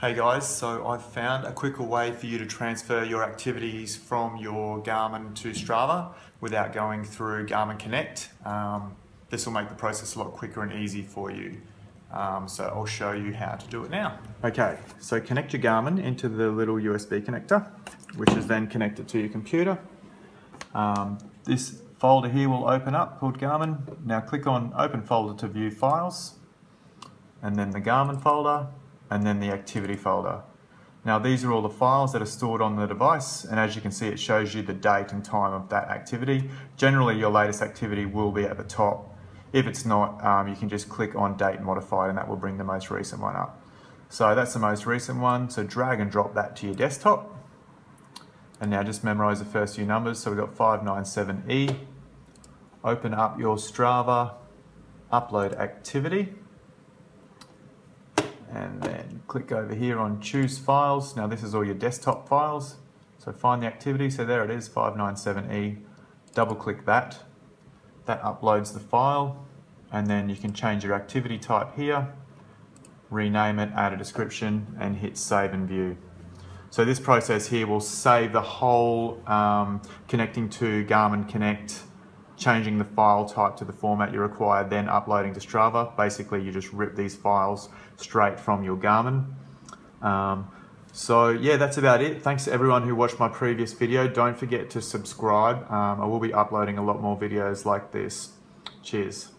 Hey guys, so I've found a quicker way for you to transfer your activities from your Garmin to Strava without going through Garmin Connect. Um, this will make the process a lot quicker and easy for you. Um, so I'll show you how to do it now. Okay, so connect your Garmin into the little USB connector, which is then connected to your computer. Um, this folder here will open up called Garmin. Now click on open folder to view files and then the Garmin folder and then the activity folder. Now these are all the files that are stored on the device and as you can see it shows you the date and time of that activity. Generally your latest activity will be at the top. If it's not, um, you can just click on date modified and that will bring the most recent one up. So that's the most recent one, so drag and drop that to your desktop. And now just memorize the first few numbers. So we've got 597E. Open up your Strava upload activity and then click over here on choose files. Now this is all your desktop files. So find the activity, so there it is, 597E. Double click that. That uploads the file and then you can change your activity type here, rename it, add a description and hit save and view. So this process here will save the whole um, connecting to Garmin Connect changing the file type to the format you require, then uploading to Strava. Basically, you just rip these files straight from your Garmin. Um, so yeah, that's about it. Thanks to everyone who watched my previous video. Don't forget to subscribe. Um, I will be uploading a lot more videos like this. Cheers.